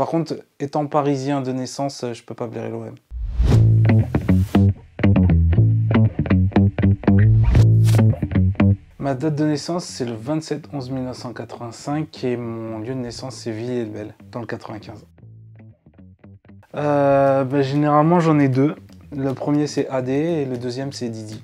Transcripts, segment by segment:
Par contre, étant parisien de naissance, je peux pas blairer l'OM. Ma date de naissance, c'est le 27 11 1985 et mon lieu de naissance, c'est Villiers-le-Bel, dans le 95. Euh, ben, généralement, j'en ai deux. Le premier, c'est AD et le deuxième, c'est Didi.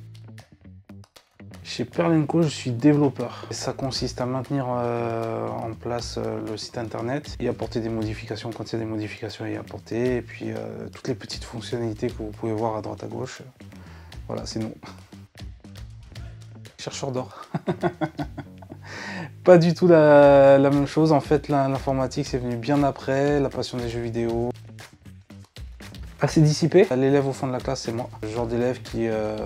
Chez Perlenco, je suis développeur. Ça consiste à maintenir euh, en place euh, le site internet et apporter des modifications quand il y a des modifications à y apporter. Et puis euh, toutes les petites fonctionnalités que vous pouvez voir à droite à gauche. Voilà, c'est nous. Chercheur d'or. Pas du tout la, la, même chose. En fait, l'informatique, c'est venu bien après, la passion des jeux vidéo assez dissipé. L'élève au fond de la classe, c'est moi. Le genre d'élève qui, euh,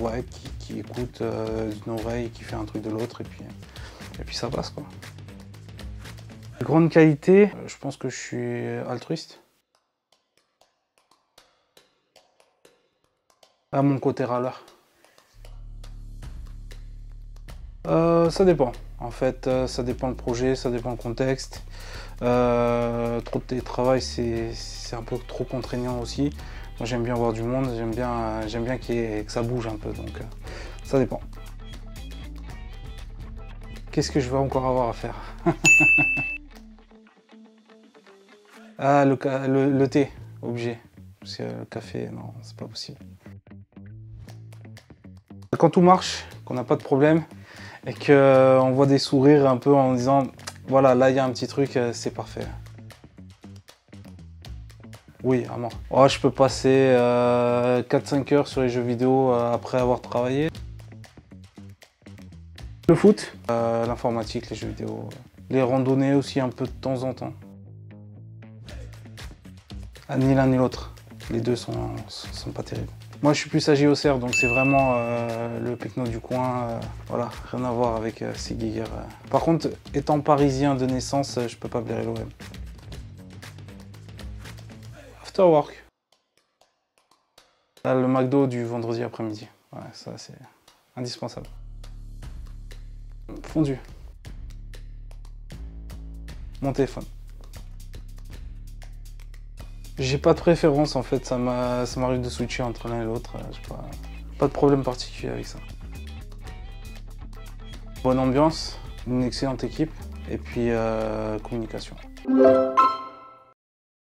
ouais, qui, écoute euh, d'une oreille, qui fait un truc de l'autre, et puis, et puis ça passe. quoi. Grande qualité, euh, je pense que je suis altruiste. À mon côté râleur. Ça dépend. En fait, ça dépend le projet, ça dépend le contexte. Euh, trop de télétravail, c'est un peu trop contraignant aussi. Moi, j'aime bien voir du monde, j'aime bien, bien que ça bouge un peu, donc euh, ça dépend. Qu'est-ce que je vais encore avoir à faire? Ah, le, le, thé, obligé. Parce que le café, non, c'est pas possible. Quand tout marche, qu'on n'a pas de problème, et qu'on voit des sourires un peu en disant voilà, là, il y a un petit truc, euh, c'est parfait. Oui, vraiment. Oh, je peux passer 4-5 euh, heures sur les jeux vidéo euh, après avoir travaillé. Le foot, l'informatique, les jeux vidéo, les randonnées aussi un peu de temps en temps. Ah, ni l'un ni l'autre. Les deux sont, sont pas terribles. Moi, je suis plus à cerf, donc c'est vraiment euh, le Pecno du coin. Euh, voilà, rien à voir avec euh, euh. Par contre, étant parisien de naissance, je peux pas blairer l'OM. After work. le McDo du vendredi après-midi. Ouais, ça, c'est indispensable. Fondu. Mon téléphone. J'ai pas de préférence en fait, ça m'arrive de switcher entre l'un et l'autre, pas, pas de problème particulier avec ça. Bonne ambiance, une excellente équipe et puis euh, communication.